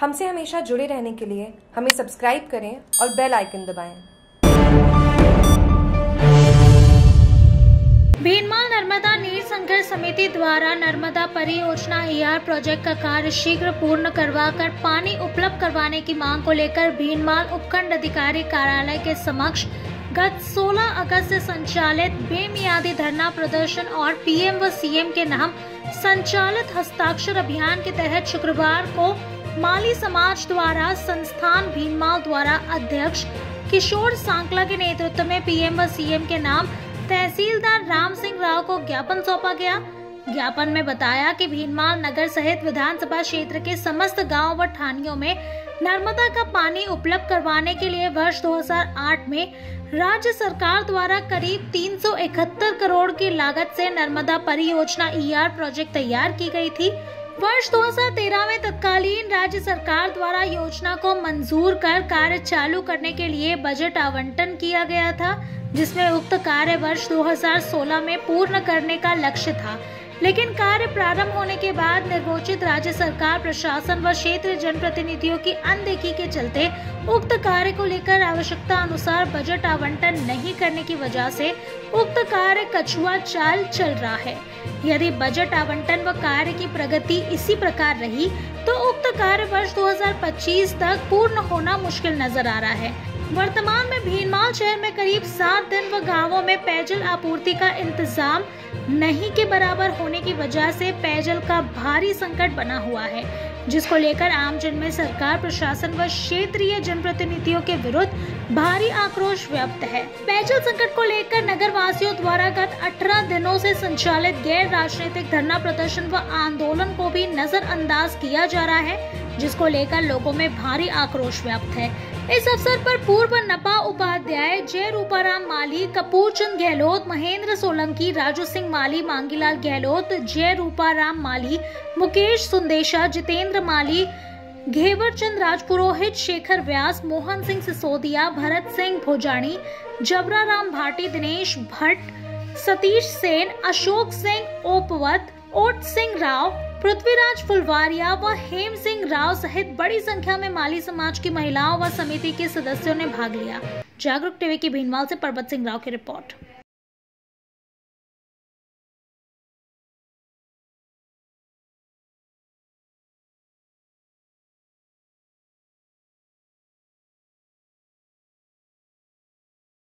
हमसे हमेशा जुड़े रहने के लिए हमें सब्सक्राइब करें और बेल आइकन दबाएँ। भीनमाल नर्मदा नीर संघर्ष समिति द्वारा नर्मदा परियोजना ईआर प्रोजेक्ट का कार्य शीघ्र पूर्ण करवाकर पानी उपलब्ध करवाने की मांग को लेकर भीनमाल उपखंड अधिकारी कार्यालय के समक्ष गत 16 अगस्त से संचालित बेमियादी धरना प्रदर्शन और पीएम व सीएम के नाम संचालित हस्ताक्षर अभियान के तहत शुक्रवार को माली समाज द्वारा, संस्थान भीनमाल द्वारा अध्यक्ष किशोर सांकला के नेतृत्व में पीएम व सीएम के नाम तहसीलदार राम सिंह राव को ज्ञापन सौंपा गया। ज्ञापन में बताया कि भीनमाल नगर सहित विधानसभा क्षेत्र के समस्त गाँव व ठानियों में नर्मदा का पानी उपलब्ध करवाने के लिए वर्ष 2008 में राज्य सरकार द्वारा करीब 371 करोड़ की लागत से नर्मदा परियोजना ईआर प्रोजेक्ट तैयार की गई थी। वर्ष 2013 में तत्कालीन राज्य सरकार द्वारा योजना को मंजूर कर कार्य चालू करने के लिए बजट आवंटन किया गया था, जिसमें उक्त कार्य वर्ष 2016 में पूर्ण करने का लक्ष्य था। लेकिन कार्य प्रारंभ होने के बाद निर्वोचित राज्य सरकार, प्रशासन व क्षेत्र जनप्रतिनिधियों की अनदेखी के चलते उक्त कार्य को लेकर आवश्यकता अनुसार बजट आवंटन नहीं करने की वजह से उक्त कार्य कछुआ चाल चल रहा है। यदि बजट आवंटन व कार्य की प्रगति इसी प्रकार रही तो उक्त कार्य वर्ष 2025 तक पूर्ण होना मुश्किल नज़र आ रहा है। वर्तमान में भीनमाल शहर में करीब सात दिन व गाँवों में पेयजल आपूर्ति का इंतज़ाम नहीं के बराबर होने की वजह से पेयजल का भारी संकट बना हुआ है, जिसको लेकर आमजन में सरकार, प्रशासन व क्षेत्रीय जनप्रतिनिधियों के विरुद्ध भारी आक्रोश व्यक्त है। पेयजल संकट को लेकर नगर वासियों द्वारा गत 18 दिनों से संचालित गैर राजनीतिक धरना प्रदर्शन व आंदोलन को भी नजरअंदाज किया जा रहा है, जिसको लेकर लोगों में भारी आक्रोश व्यक्त है। इस अवसर पर पूर्व नपा उपाध्याय जय रूपाराम माली, कपूर चंद गहलोत, महेंद्र सोलंकी, राजू सिंह माली, मांगीलाल गहलोत, जय रूपाराम माली, मुकेश सुंदेशा, जितेंद्र माली, घेवर चंद राजपुरोहित, शेखर व्यास, मोहन सिंह सिसोदिया, भरत सिंह भोजानी जबरा राम भाटी, दिनेश भट्ट, सतीश सेन, अशोक सिंह, ओपवत ओट सिंह राव, पृथ्वीराज फुलवारिया व हेम सिंह राव सहित बड़ी संख्या में माली समाज की महिलाओं व समिति के सदस्यों ने भाग लिया। जागरूक टीवी की भीनवाल से परबत सिंह राव की रिपोर्ट।